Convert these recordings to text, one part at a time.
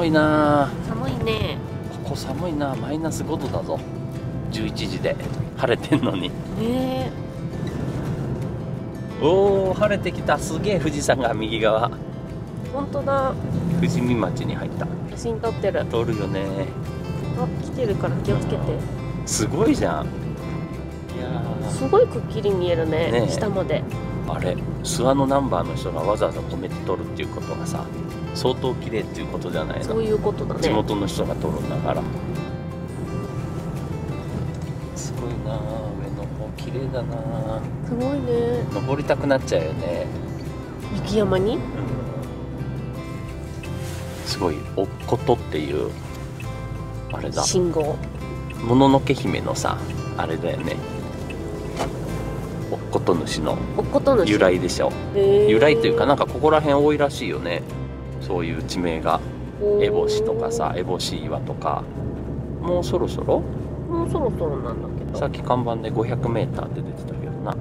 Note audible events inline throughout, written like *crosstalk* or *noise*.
寒いな寒いね。ここ寒いなマイナス5度だぞ。11時で。晴れてんのに。ねおお晴れてきた。すげえ富士山が右側。本当だ。富士見町に入った。写真撮ってる。通るよね。あ来てるから気をつけて。すごいじゃん。いやすごいくっきり見えるね。ねえ。下まで。ーあれ諏訪のナンバーの人がわざわざ止めて撮るっていうことがさ相当綺麗っていうことじゃないの？そういうことだね。地元の人が撮るんだから。すごいなあ上の方綺麗だなあ。すごいね。登りたくなっちゃうよね。雪山に？すごいおっことっていうあれだ。信号。もののけ姫のさあれだよね。おっこと主の。由来でしょ。へー。由来というかなんかここら辺多いらしいよねそういう地名が烏帽子とかさ烏帽子岩とか。もうそろそろ？もうそろそろなんだけど。さっき看板で 500m って出てたけどな。あ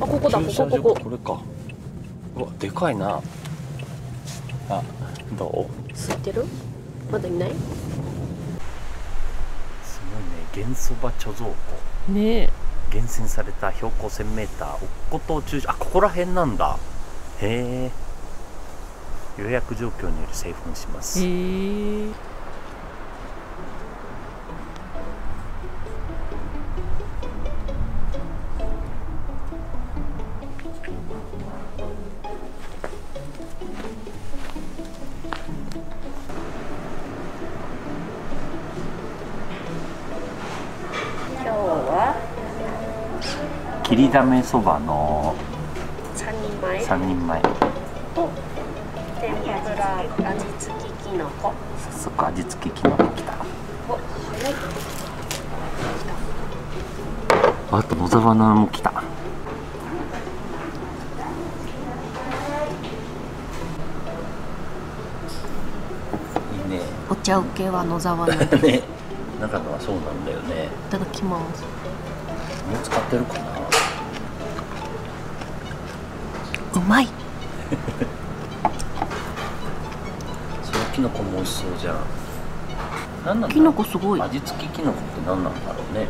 ここだここここ。これか。うわでかいな。あどう？空いてる？まだいない？すごいね。元そば貯蔵庫。ねえ。厳選された標高 1000m おっこと駐車あここら辺なんだ。へえ予約状況により製粉します。へえ今日は切りだめそばの三人前。3人前。と天ぷら味付ききのこ早速味付けきのこきた。お早い。あと野沢菜も来た。いいね。お茶受けは野沢菜。い *laughs* ね。中野はそうなんだよね。ただきます。もう使ってるかな。うまいきのこも美味しそうじゃん。何なんきのこすごい。味付ききのこって何なんだろうね。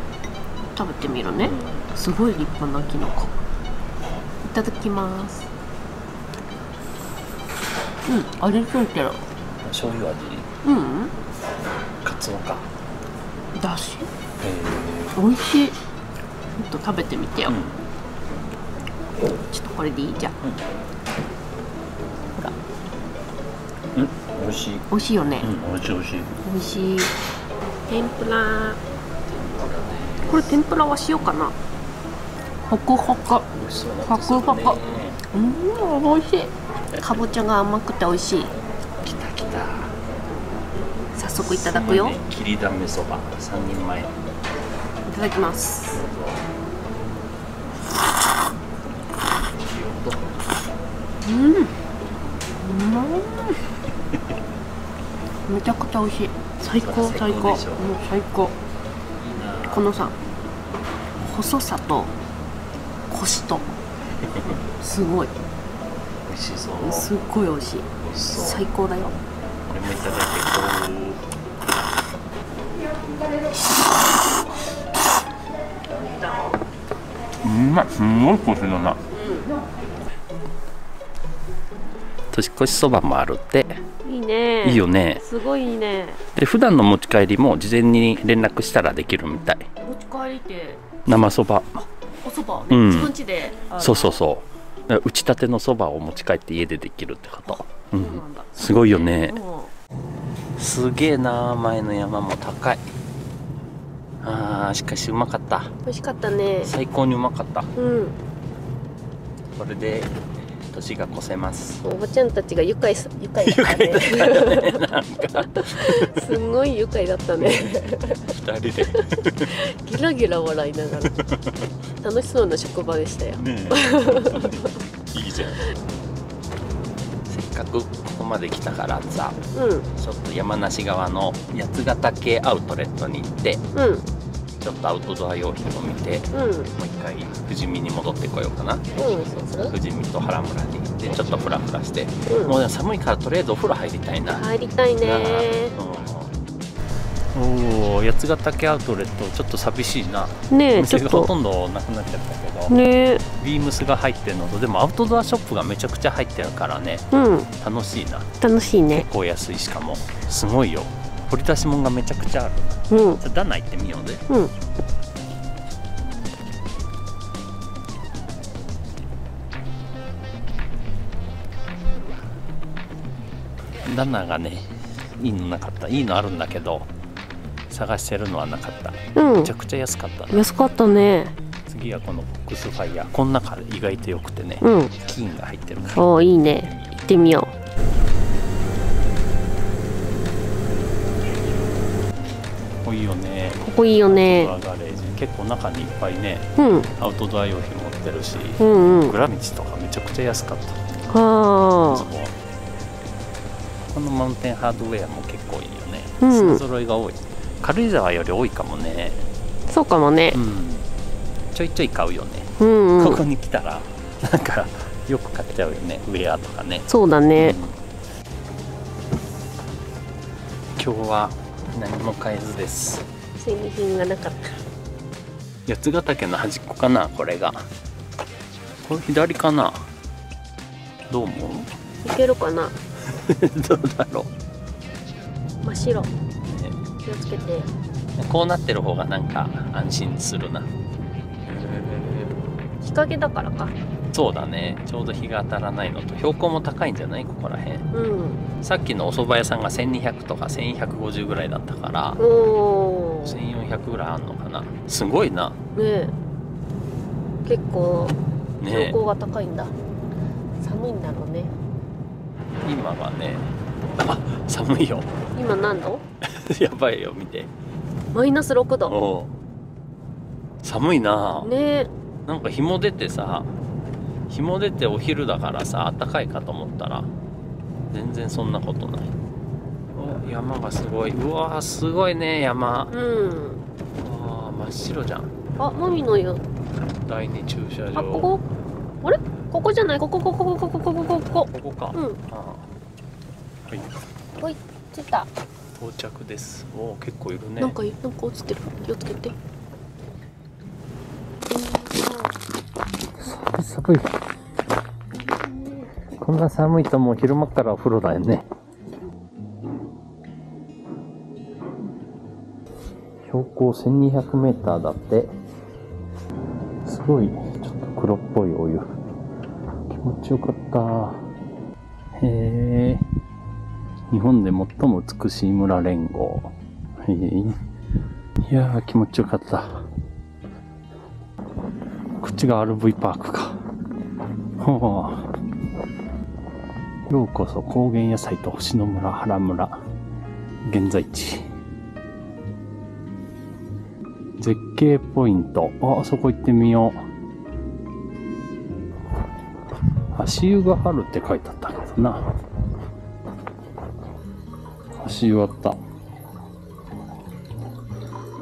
食べてみるね、うん。すごい立派なきのこいただきます。うん味ついてる。醤油味。うん。かつおか。だし？へ美味しい。ちょっと食べてみてよ、うん。ちょっとこれでいい？じゃんほら美味しい。美味しいよね、うん美味しい美味しい。美味しい。天ぷら。これ天ぷらは塩かな？ホクホク。ホクホク。うん美味しい。かぼちゃが甘くて美味しい。きたきた。早速いただくよ、切りだめそば。三人前。いただきます。うん。うまいめちゃくちゃ美味しい。最高最高もう最高。このさ細さとコシとすごい。美味しそう。すっごい美味しい。最高だよ。これもいただいてこううまいすんごいコシだな年越しそばもあるって。いいね。いいよね。すごいね。で普段の持ち帰りも事前に連絡したらできるみたい。持ち帰りって。生そば。おそばね、うん。自分家で。そうそうそう。打ちたてのそばを持ち帰って家でできるってこと、う、ん。すごいよね。うん。すげえな前の山も高い。あーしかしうまかった。美味しかったね。最高にうまかった。うん。これで年が越せます。おばちゃんたちが愉快さ愉快だったね。なんか。すんごい愉快だったね。二人で。ギラギラ笑いながら。楽しそうな職場でしたよ。ねいいじゃん。せっかくここまで来たからさうん。ちょっと山梨側の八ヶ岳アウトレットに行ってうんちちょっとアウトドア用品を見てうん。もう一回富士見に戻ってこようかな。うん。富士見と原村にでちょっとフラフラして、うん。もう寒いからとりあえずお風呂入りたいな、入りたいね。おお八ヶ岳アウトレットちょっと寂しいな。ねえ店がほとんどなくなっちゃったけど、ねビームスが入ってるのとでもアウトドアショップがめちゃくちゃ入ってるからね。うん。楽しいな。楽しいね。結構安いしかも。すごいよ掘り出し物がめちゃくちゃある。うん。じゃあダナ行ってみようぜ。うん。ダナがねいいのなかった。いいのあるんだけど探してるのはなかった。うん。めちゃくちゃ安かったな。安かったね。次はこのボックスファイヤー。この中で意外と良くてねうん。金が入ってるから。おーいいね。行ってみよこここいいよね。ガレージ結構中にいっぱいねうん。アウトドア用品持ってるしうんうん。グラミチとかめちゃくちゃ安かった。はズボンこのマウンテンハードウェアも結構いいよね、うん。品揃いが多い。軽井沢より多いかもね。あそうかもね。うん。ちょいちょい買うよね、うんうん。ここに来たらなんかよく買っちゃうよね。ウェアとかね。そうだね。今日は何も買えずです戦利品がなかった。八ヶ岳の端っこかなこれが。これ左かな。どう思う？いけるかな？*laughs* どうだろ真っ白。う、ね。気をつけて。こうなってる方がなんか安心するな。日陰だからか。そうだね。ちょうど日が当たらないのと。標高も高いんじゃない？ここら辺。うん。さっきのお蕎麦屋さんが1200とか1150ぐらいだったから。おー1400ぐらいあんのかな。すごいな。ねえ。結構標ね高が高いんだ、寒いんだろうね。今はね。あ寒いよ。今何度？*laughs* やばいよ見て。マイナス6度。寒いな。ねえ。なんか日も出てさ日も出てお昼だからさ暖かいかと思ったら全然そんなことない。お山がすごい。うわーすごいね山。うん。あー真っ白じゃん。あマミのよ第二駐車場。あここ？あれ？ここじゃない？ここここここここここここ。ここか、うん。はい。ほい着いた。到着です。おー結構いるね。なんかいなんか落ちてる。気をつけて。寒い。こんな寒いともう昼間からお風呂だよね標高 1200m だってすごいちょっと黒っぽいお湯気持ちよかったへえ日本で最も美しい村連合へえいやー気持ちよかったこっちが RV パークか。ほう。ようこそ高原野菜と星野村原村。現在地。絶景ポイント。あ、あそこ行ってみよう。足湯があるって書いてあったけどな。足湯あった。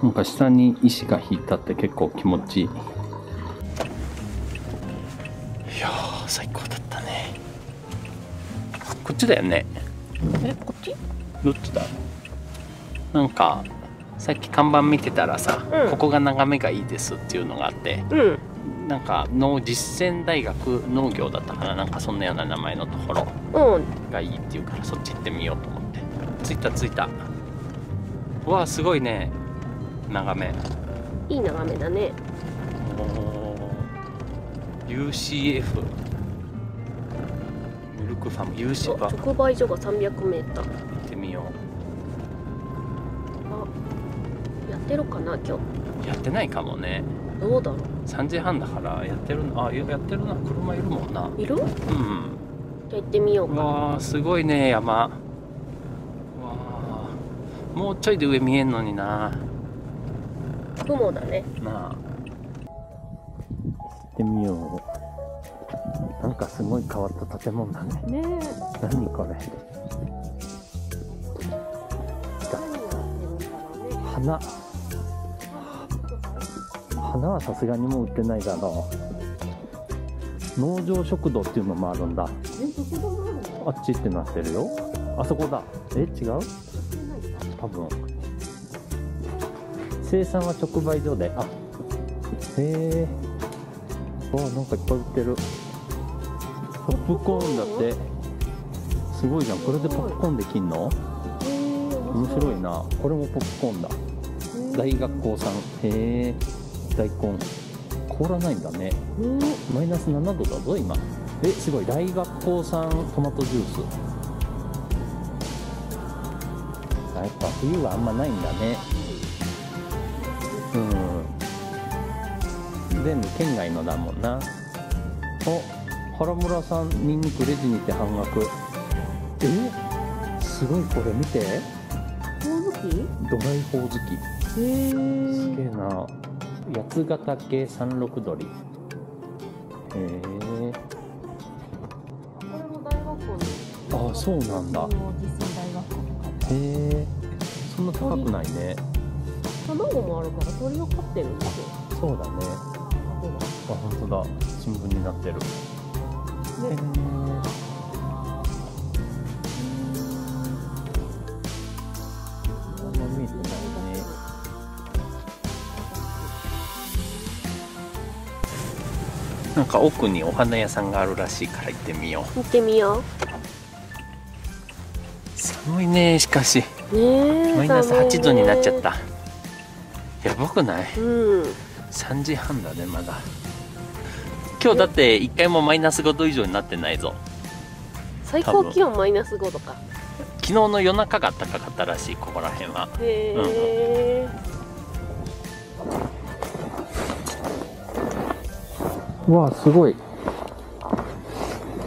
なんか下に石が引いたって結構気持ちいい。いやー最高だったねこっちだよねえこっち？どっちだ？なんかさっき看板見てたらさ、うん。ここが眺めがいいですっていうのがあってうん。なんか農実践大学農業だったかななんかそんなような名前のところうん。がいいっていうからそっち行ってみようと思って。着いた着いた。うわーすごいね。眺め。いい眺めだね。おー。UCF ミルクファーム UC おバ行直売所が 300m ってみよあってるかな今うやってないかもね。日どうだろ3時半だからやってるなあややってるな。車いるもんな。ういる？うん。じゃあ行ってみよううかわーすごいね山。うわー。もうちょいで上見えんのにな。雲だね。なあ。行ってみよう。なんかすごい変わった建物だね。ねえ。何これ。花花はさすがにもう売ってないだろう農場食堂っていうのもあるんだ。あっちってなってるよ。あそこだ。え違う？多分。生産は直売所で。あへえ。わなんかいっぱい売ってる。ポップコーンだって。すごいじゃん。これでポップコーンできんの？面白いな。これもポップコーンだ。大学校産へえ大根凍らないんだね。うんマイナス7度だぞ今。えすごい。大学校産トマトジュース。あやっぱ冬はあんまないんだね。うん。全部県外のだもんな。お原村さんニンニクレジにて半額。えすごいこれ見て。ほおずき？ドライほおずき。へすげええな八ヶ岳三六鳥。へえこれも大学校のあそうなんだ。実践大学校のへえそんな高くないね。卵もあるから鳥を飼ってるんですよそうだね。あ本当だ。新聞になってる。へでえあなんか奥にお花屋さんがあるらしいから行ってみよう。見てみよ寒いねしかし。マイナス8度になっちゃっ寒た。やばくない？うん。3時半だねまだ。今日だって1回もマイナス5度以上になってないぞ。最高気温マイナス5度か。昨日の夜中が高かったらしいここら辺は。へえ、うわすごい。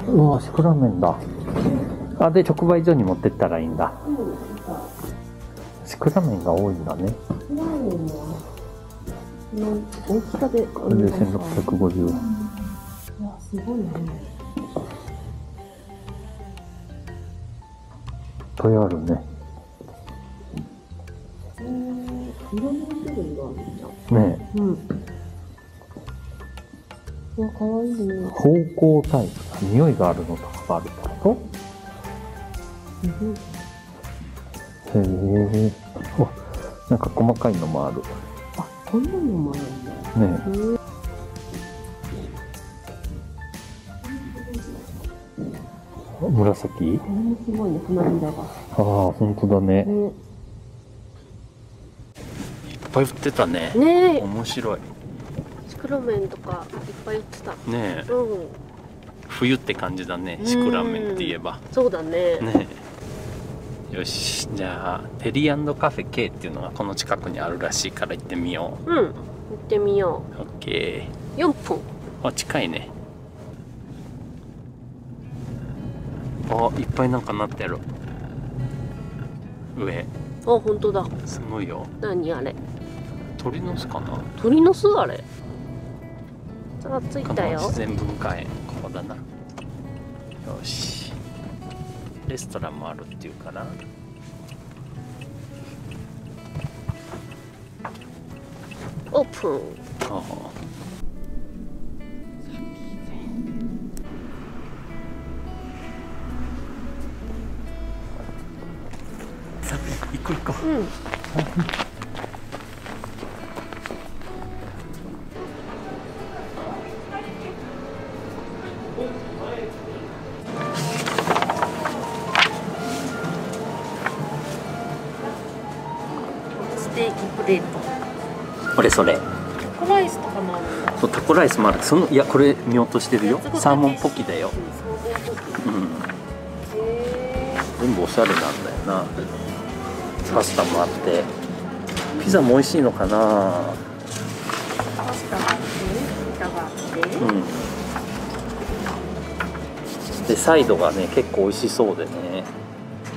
うわシクラメンだ。あで直売所に持ってったらいいんだ。シクラメンが多いんだね。大きさでこれで1650円いやすごいね。いっぱいあるねわかわいいね。え芳香タイプ。匂いがあるのとかがあるってこうん。とへえあなんか細かいのもある。あこんなのもあるんだ。ねうんえ紫？これもすごいね花びら。がああ本当だね。ね。いっぱい売ってたね。ねえ。面白いシクラメンとかいっぱい売ってた。ねえ。うん。冬って感じだねシクラメンって言えば。そうだね。ねえ。よし。じゃあテリーカフェ K っていうのがこの近くにあるらしいから行ってみよう。ん。行ってみよう。OK う4分あ近いね。あいっぱいなんかなってる。上。あ本当だ。すごいよ。何あれ。鳥の巣かな？鳥の巣あれさあ着いたよ。自然文化園ここだな。よし。レストランもあるっていうからオープン。ああ行こう行こうんもあるんだそうタコライスもある。そのいやこれ見落としてるよ。サーモンポキだよ。うん。全部おしゃれなんだよな。パスタもあって。ピザも美味しいのかな。ーパスタがあってピザがあって。うん。でサイドがね結構美味しそうでね。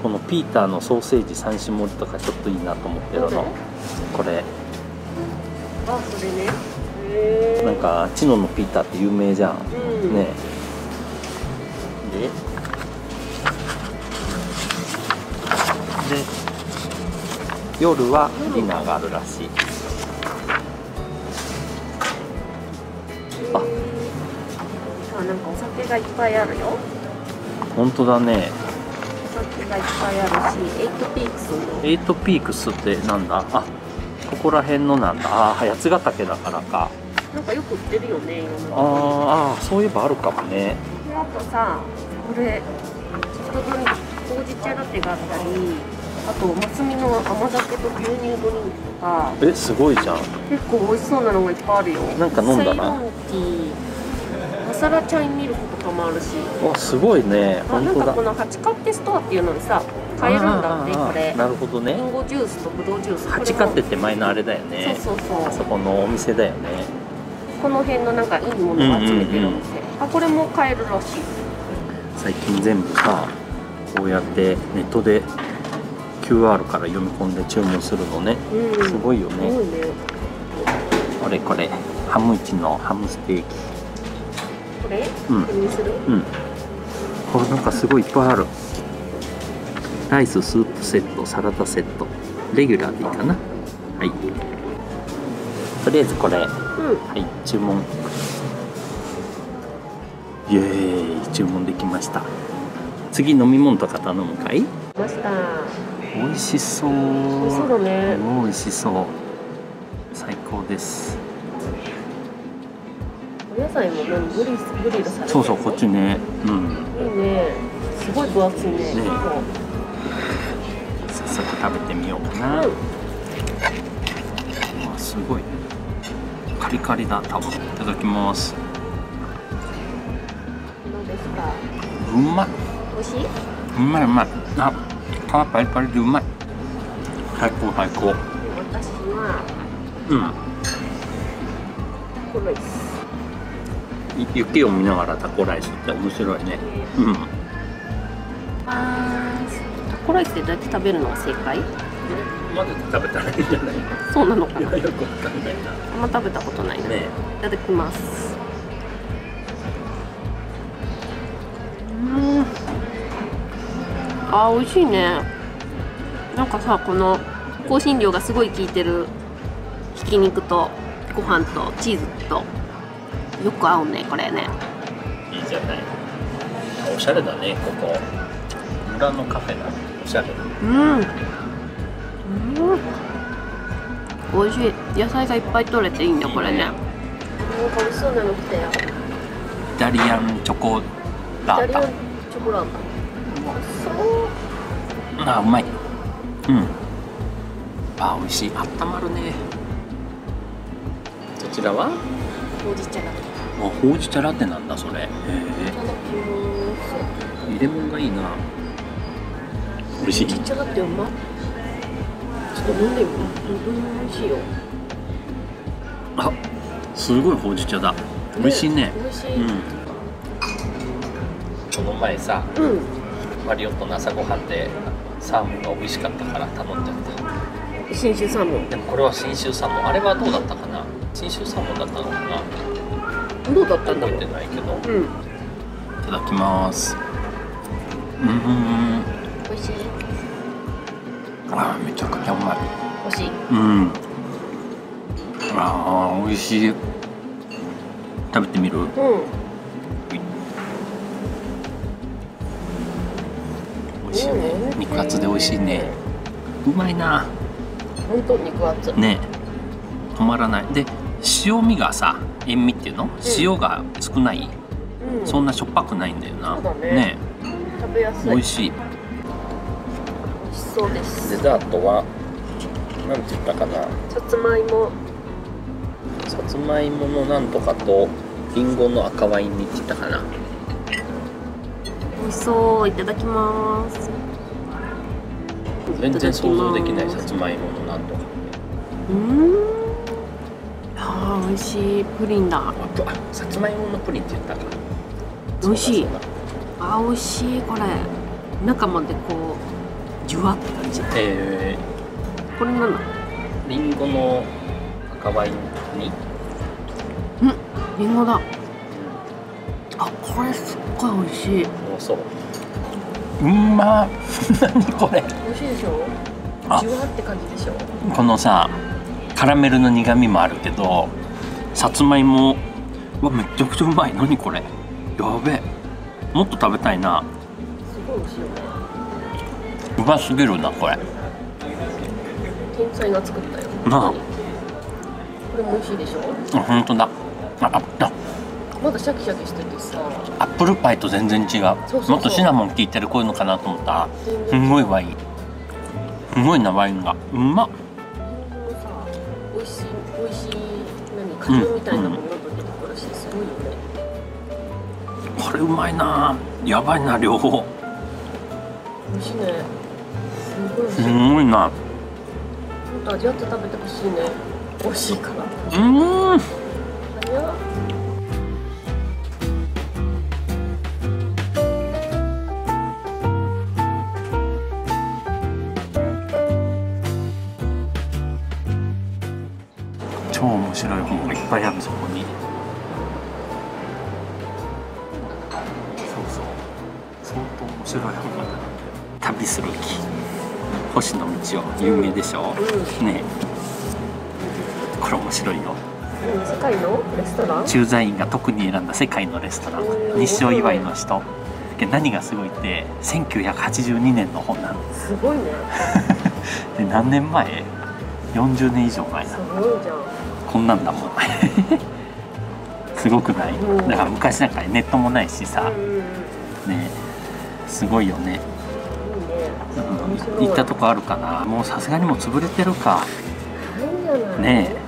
このピーターのソーセージ三種盛りとかちょっといいなと思ってるの。これ。あそれねなんか茅野のピーターって有名じゃん。うん。ね。で？で夜はディナーがあるらしい。あなんかお酒がいっぱいあるよ。本当だね。お酒がいっぱいあるしエイトピークスの。エイトピークスってなんだ？あここら辺のなんだ。ああ八ヶ岳だからかなんかよく売ってるよねいろあーあーそういえばあるかもね。であとさこれソフトドリンクほうじ茶ラテがあったりあとマスミの甘酒と牛乳ドリンクとか。えすごいじゃん。結構美味しそうなのがいっぱいあるよ。なんか飲んだな。セイロンティーマサラチャイミルクとかもあるし。わすごいね。あなんかこの八カッテストアっていうのにさ買えるんだってこれ。なるほどね。リンゴジュースとブドウジュース。八カッテこって前のあれだよね。そうそうあそそうこのお店だよねこの辺のなんかいいものを集めてるお店、あこれも買えるらしい。最近全部さこうやってネットで QR から読み込んで注文するのね。うんすごいよね。すごいね。これこれハムイチのハムステーキ。これ、うん。これにする？うん。これなんかすごいいっぱいある。ライススープセットサラダセット。レギュラーでいいかな。はい。とりあえずこれはうんい注文。イエーイ注文できました。次飲み物とか頼むかい？来ました。美味しそう。美味しそうだね。美味しそう。最高です。お野菜も何グリスグリルされてる。そうそうこっちね。うん。いいね。すごい分厚いね。ね。早速食べてみようかな、うん。あすごいカリカリだ多分。いただきます。どうですか？うまい。美味しい？うまいうまい。あ皮パリパリでうまい。最高最高。私はうん。これですい雪を見ながらタコライスって面白いね。うん。タコライスでどうやって食べるの？が正解？混ぜて食べたらいいんじゃない？そうなのかな？よくわかんないなあんま食べたことない。な、ねいただきます。うん。あー美味しいね。なんかさこの香辛料がすごい効いてるひき肉とご飯とチーズとよく合うねこれね。いいじゃない。おしゃれだねここ。村のカフェだ。おしゃれ。うんうん美味しい。野菜がいっぱい取れていいねこれね。なんか美味しそうなの来たよ。イタリアンチョコラータイタリアンチョコラータそうあうまい。うん。あ美味しい。あったまるね。そちらは？ほうじ茶だけあほうじ茶ラテなんだそれ。へいただきます。え入れ物がいいな。美味しい。ちっちゃだってうまっ。ちょっと飲んでみよう。本当に美味しいよ。あすごいほうじ茶だ。美味しいね。美味しい。うん。この前さうん、マリオットの朝ごはんでサーモンが美味しかったから頼んじゃった。信州サーモン。でもこれは信州サーモン。あれはどうだったかな？信州サーモンだったのかな？どうだったんだ覚えろうてないけど。いうん。ただきます。うん。美味しい？あーめちゃくちゃうまい。美味しい。うん。あー美味しい。食べてみる？うん。美味しいね。うん肉厚で美味しいね。うまいな。本当肉厚。ね。止まらない。で塩味がさ塩味っていうの、塩が少ない。うん。そんなしょっぱくないんだよな。そうだね。食べやすい。美味しいそうです。デザートはなんて言ったかな。さつまいも。さつまいものなんとかとりんごの赤ワイン煮って言ったかな。美味しそう。いただきます。全然想像できないさつまいものなんとか。うん。あー美味しい。プリンだ。あさつまいものプリンって言ったか美味しい。あー美味しいこれ。中までこうジュワって感じだえこれなんだ？ー、りんごの赤ワイン煮りん。ごだ。あこれすっごい美味しい。おそう。うんま。*laughs* 何これ？美味しいでしょ？あ。ジュワって感じでしょ？このさカラメルの苦みもあるけどさつまいも。うわめっちゃくちゃうまい。何これ？やべえ。もっと食べたいな。すごい美味しいよねうますぎるなこれ。天才が作ったよ。なあ。これも美味しいでしょ？あ本当だ。あああ。まだシャキシャキしててさ。アップルパイと全然違う。そうそうそう。もっとシナモン効いてるこういうのかなと思った。らすごいワインすごいなワインが。うまっ。美味しい美味しい何果汁みたいなのもどんどん出てくるしすごいよね。これうまいな。やばいな両方。美味しいねすごいな。もっと味わって食べてほしいね。美味しいから。うーん星野道夫有名でしょ、う。ねえ。これ面白いよ。何世界のレストラン？駐在員が特に選んだ世界のレストラン。うん。日照祝いの人。で何がすごいって1982年の本なのす。ごいね。*laughs* で何年前？40年以上前すなごいじゃん。こんなんだもん。*laughs* すごくない？うん。だから昔なんかネットもないしさ。うんねすごいよね、行ったとこあるかな。もうさすがにもう潰れてるか。ねえ。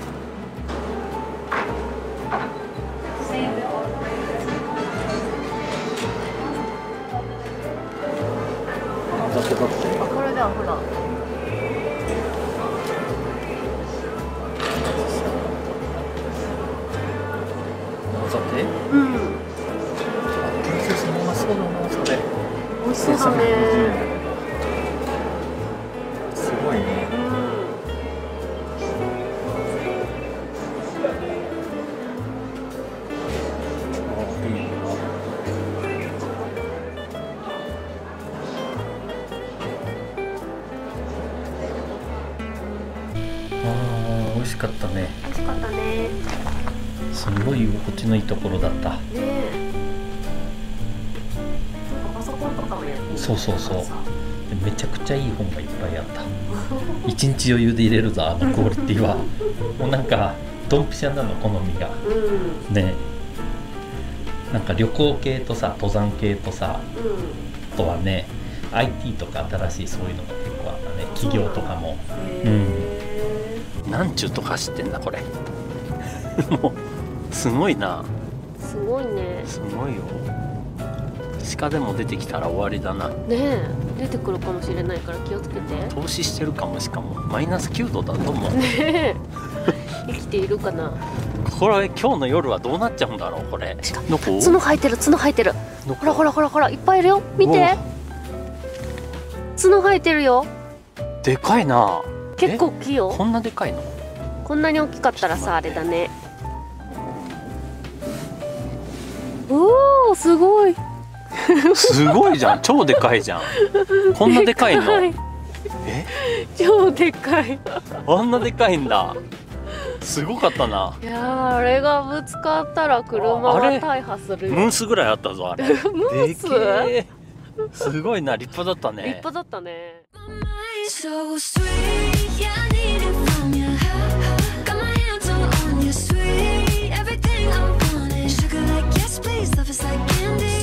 これだほら。うん。美味しそうだねのいいところだった。そうそうそう。さめちゃくちゃいい本がいっぱいあった。一日余裕で入れるぞあのクオリティは。*laughs* もうなんかドンピシャなの好みが。うん。ね。なんか旅行系とさ登山系とさうん。あとはね IT とか新しいそういうのが結構あったね。企業とかも。へなんちゅうと走ってんだこれ。*laughs* もうすごいな。えすごいね。すごいよ。鹿でも出てきたら終わりだな。ねえ。出てくるかもしれないから気をつけて。ね投資してるかもしかも。マイナス9度だと思う。え。*laughs* 生きているかな。これ今日の夜はどうなっちゃうんだろうこれ。どこ？角生えてる角生えてる。ほらほらほらほらいっぱいいるよ。見て。角生えてるよ。でかいな。結構大きいよ。こんなでかいの？こんなに大きかったらさあれだねおおすごい。すごいじゃん。超でかいじゃん。こんなでかいの？でえ？超でかい。あんなでかいんだ。すごかったな。いやーあれがぶつかったら車はあれ？大破する。よムースぐらいあったぞあれ。ムース？すごいな立派だったね。立派だったね love is like candy.